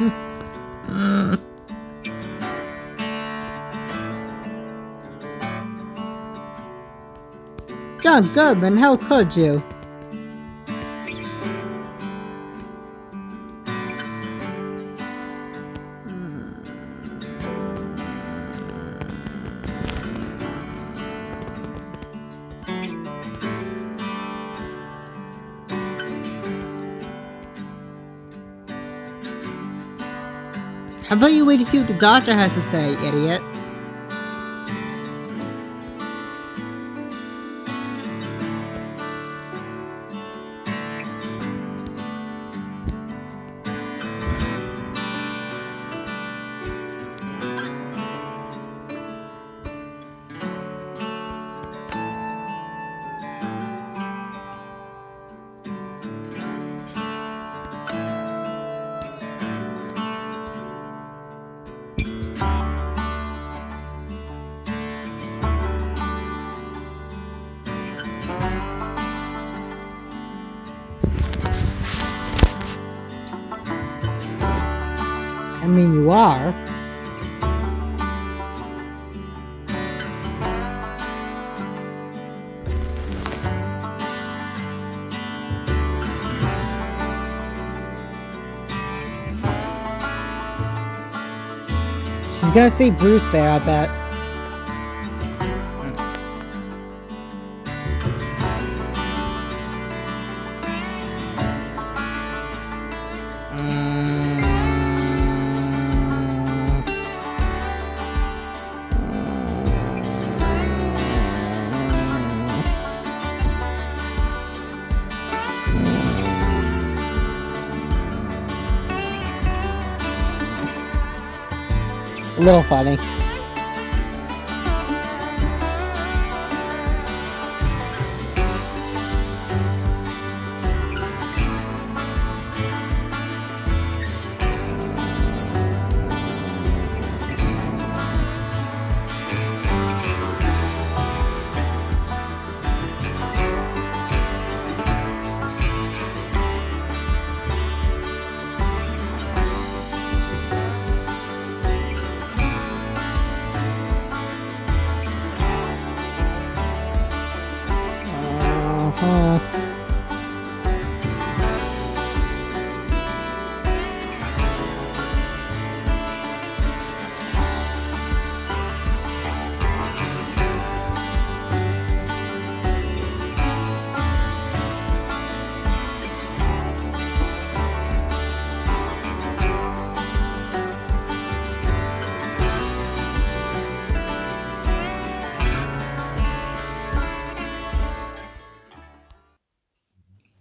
John Goodman, how could you? How about you wait to see what the doctor has to say, idiot? I mean, you are. She's gonna see Bruce there, I bet. A little funny. 嗯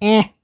Eh.